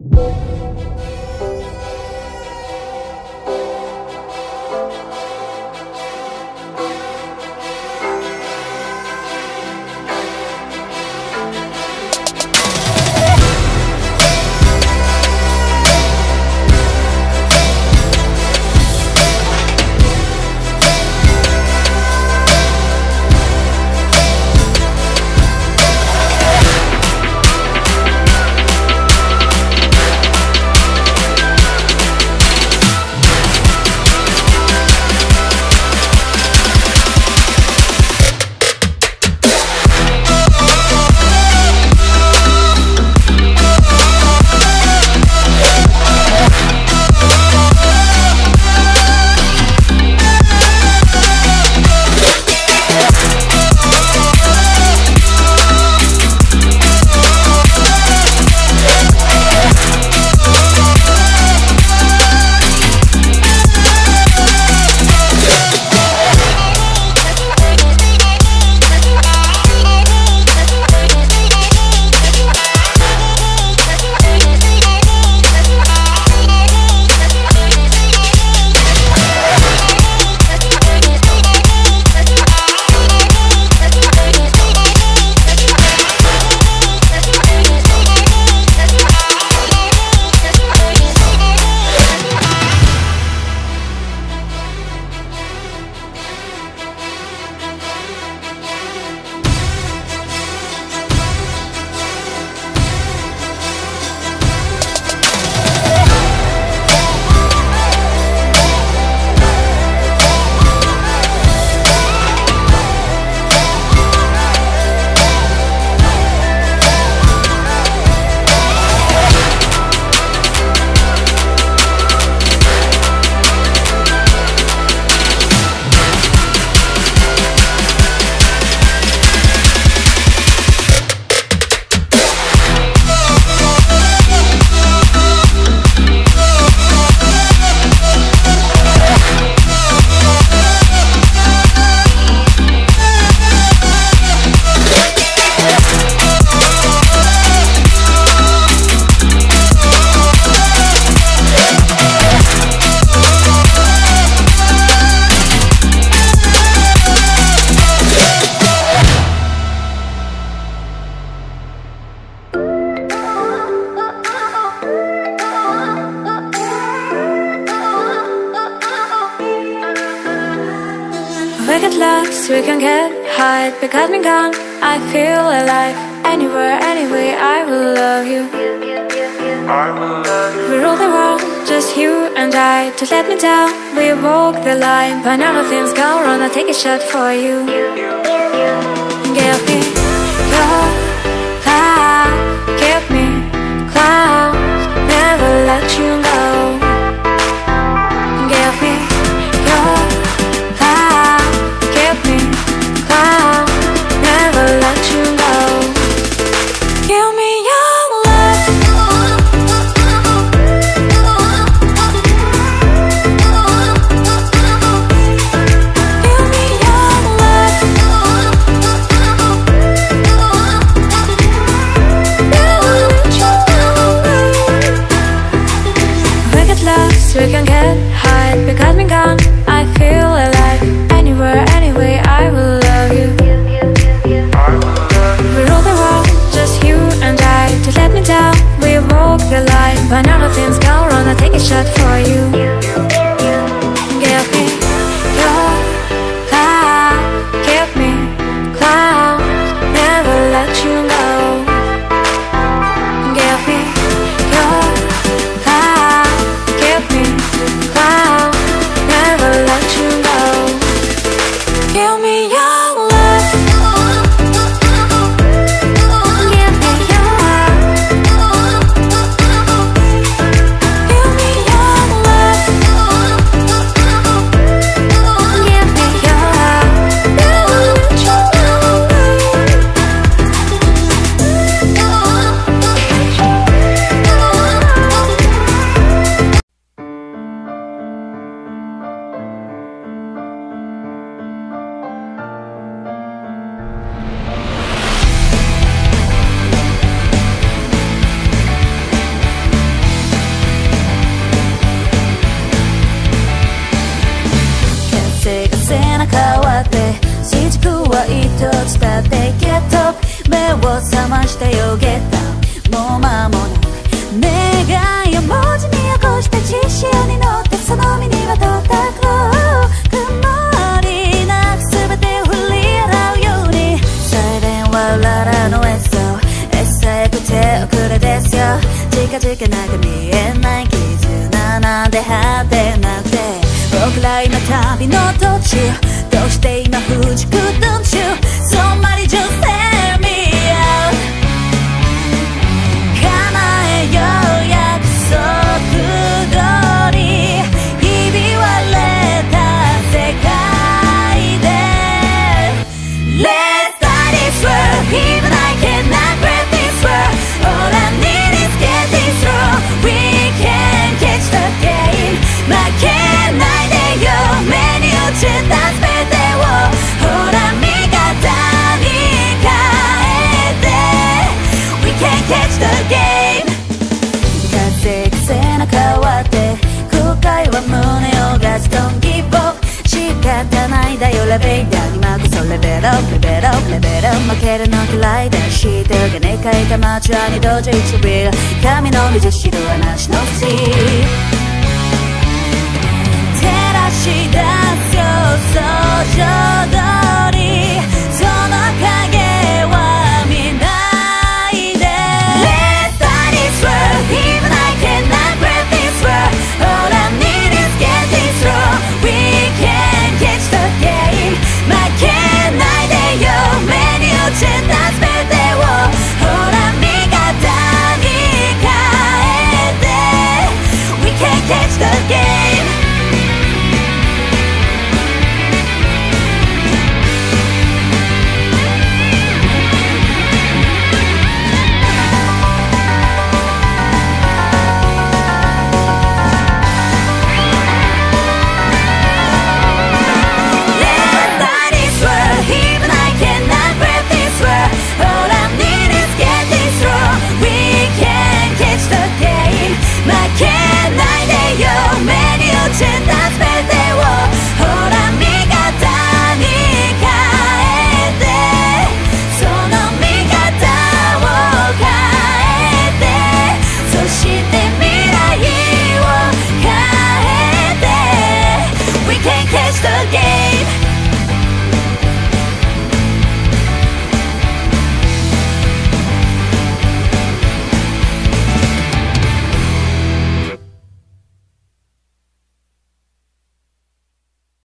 you. We can get high Because me gone, I feel alive. Anywhere, anyway, I will love you. I will love you. We rule the world, just you and I. To let me down, we walk the line But none of things go wrong, I'll take a shot for you. Give me we can get high Because me gone, I feel alive. Anywhere, anyway, I will love you. We rule the world, just you and I. Just let me down, we walk the line But none of things i take a shot for you. 一つだってゲット目を覚ましてよゲットもう間もなく願いを文字に起こして血潮に乗ってその身には叩く曇りなレベイダーにまくそレベルアップレベルアップレベル負けるの嫌いだ知ってるがねかいた街は二度じ一秒神の水知るはなしの不思 again.